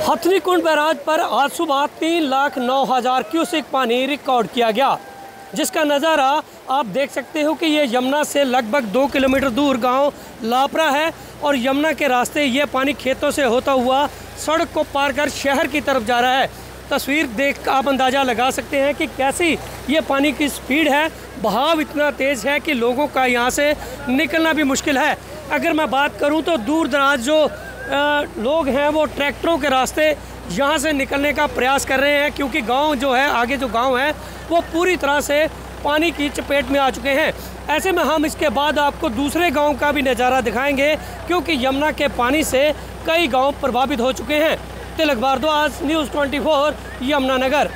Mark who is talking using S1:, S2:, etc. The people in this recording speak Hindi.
S1: हथनी कुंड बैराज पर आज सुबह तीन लाख नौ हज़ार क्यूसिक पानी रिकॉर्ड किया गया, जिसका नज़ारा आप देख सकते हो कि ये यमुना से लगभग दो किलोमीटर दूर गाँव लापरा है और यमुना के रास्ते ये पानी खेतों से होता हुआ सड़क को पार कर शहर की तरफ़ जा रहा है। तस्वीर देख आप अंदाज़ा लगा सकते हैं कि कैसी ये पानी की स्पीड है। बहाव इतना तेज़ है कि लोगों का यहाँ से निकलना भी मुश्किल है। अगर मैं बात करूँ तो दूर दराज जो लोग हैं वो ट्रैक्टरों के रास्ते यहाँ से निकलने का प्रयास कर रहे हैं क्योंकि गाँव जो है, आगे जो गाँव है, वो पूरी तरह से पानी की चपेट में आ चुके हैं। ऐसे में हम इसके बाद आपको दूसरे गाँव का भी नज़ारा दिखाएँगे क्योंकि यमुना के पानी से कई गाँव प्रभावित हो चुके हैं। तिलक भारद्वाज न्यूज़ 24 यमुनानगर